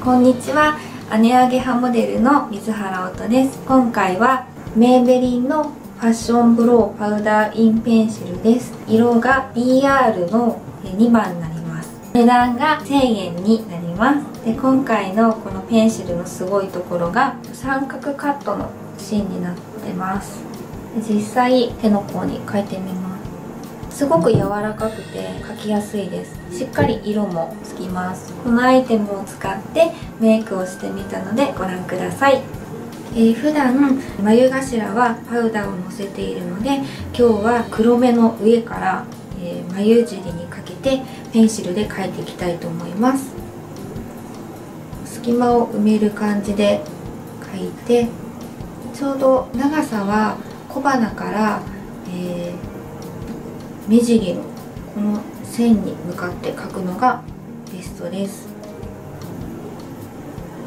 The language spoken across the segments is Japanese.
こんにちは。姉上げ派モデルの水原音です。今回はメーベリンのファッションブローパウダーインペンシルです。色が BR の2番になります。値段が1000円になります。で今回のこのペンシルのすごいところが三角カットの芯になってます。実際手の甲に描いてみます。すごく柔らかくて描きやすいです。しっかり色もつきます。このアイテムを使ってメイクをしてみたのでご覧ください。えー、普段眉頭はパウダーをのせているので今日は黒目の上から、えー、眉尻にかけてペンシルで描いていきたいと思います。隙間を埋める感じで描いてちょうど長さは小鼻から、えー目尻のこの線に向かって描くのがベストです。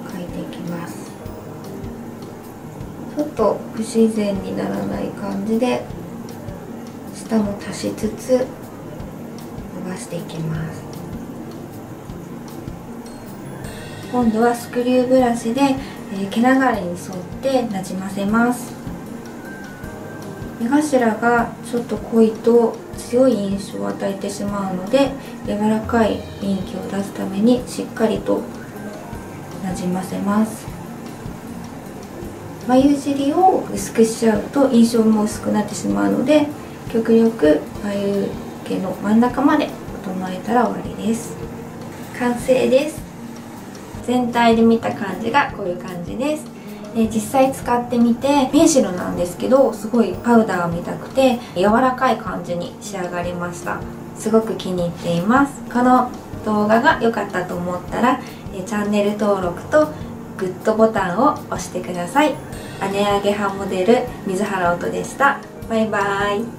描いていきます。ちょっと不自然にならない感じで下も足しつつ伸ばしていきます。今度はスクリューブラシで、毛流れに沿ってなじませます。目頭がちょっと濃いと強い印象を与えてしまうので柔らかい雰囲気を出すためにしっかりとなじませます。眉尻を薄くしちゃうと印象も薄くなってしまうので極力眉毛の真ん中まで整えたら終わりです。完成です。全体で見た感じがこういう感じです。で実際使ってみてペンシルなんですけどすごいパウダーみたくて柔らかい感じに仕上がりました。すごく気に入っています。この動画が良かったと思ったらチャンネル登録とグッドボタンを押してください。姉上げ派モデル水原音でした。バイバーイ。